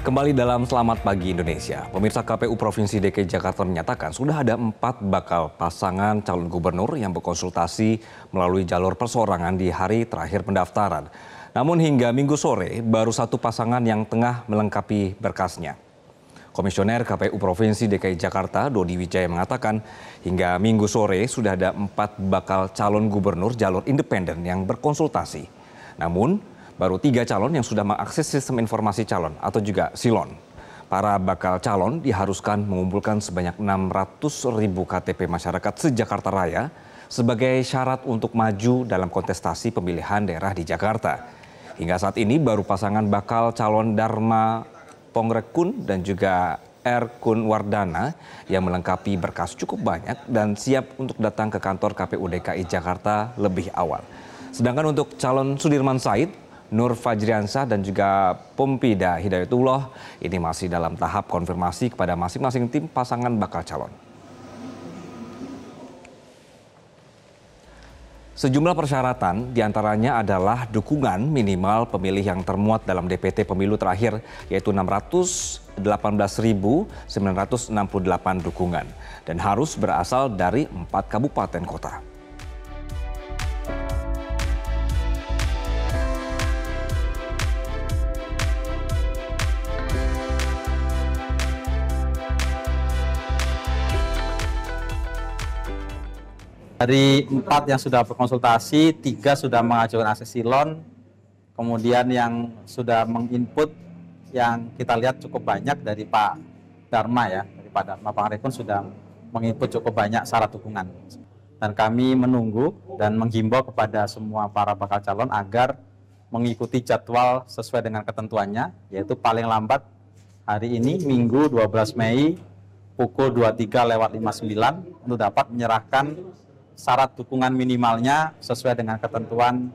Kembali dalam Selamat Pagi Indonesia, pemirsa KPU Provinsi DKI Jakarta menyatakan sudah ada empat bakal pasangan calon gubernur yang berkonsultasi melalui jalur persorangan di hari terakhir pendaftaran. Namun hingga minggu sore, baru satu pasangan yang tengah melengkapi berkasnya. Komisioner KPU Provinsi DKI Jakarta, Dodi Wijaya mengatakan hingga minggu sore sudah ada empat bakal calon gubernur jalur independen yang berkonsultasi. Namun, baru tiga calon yang sudah mengakses sistem informasi calon atau juga silon. Para bakal calon diharuskan mengumpulkan sebanyak 600 ribu KTP masyarakat se-Jakarta Raya sebagai syarat untuk maju dalam kontestasi pemilihan daerah di Jakarta. Hingga saat ini baru pasangan bakal calon Dharma Pongrekun dan juga Erkun Wardana yang melengkapi berkas cukup banyak dan siap untuk datang ke kantor KPU DKI Jakarta lebih awal. Sedangkan untuk calon Sudirman Said, Nur Fajriansah dan juga Pompida Hidayatullah ini masih dalam tahap konfirmasi kepada masing-masing tim pasangan bakal calon. Sejumlah persyaratan di antaranya adalah dukungan minimal pemilih yang termuat dalam DPT pemilu terakhir yaitu 618.968 dukungan dan harus berasal dari empat kabupaten kota. Dari empat yang sudah berkonsultasi, tiga sudah mengajukan akses silon, kemudian yang sudah menginput yang kita lihat cukup banyak dari Pak Dharma ya, dari Pak Pangrekun sudah menginput cukup banyak syarat dukungan. Dan kami menunggu dan menghimbau kepada semua para bakal calon agar mengikuti jadwal sesuai dengan ketentuannya, yaitu paling lambat hari ini Minggu 12 Mei pukul 23 lewat 59 untuk dapat menyerahkan syarat dukungan minimalnya sesuai dengan ketentuan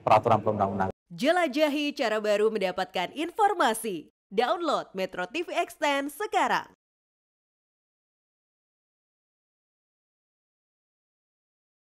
peraturan perundang-undangan. Jelajahi cara baru mendapatkan informasi. Download Metro TV Extend sekarang.